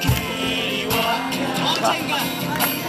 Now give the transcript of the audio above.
给我，给我肩。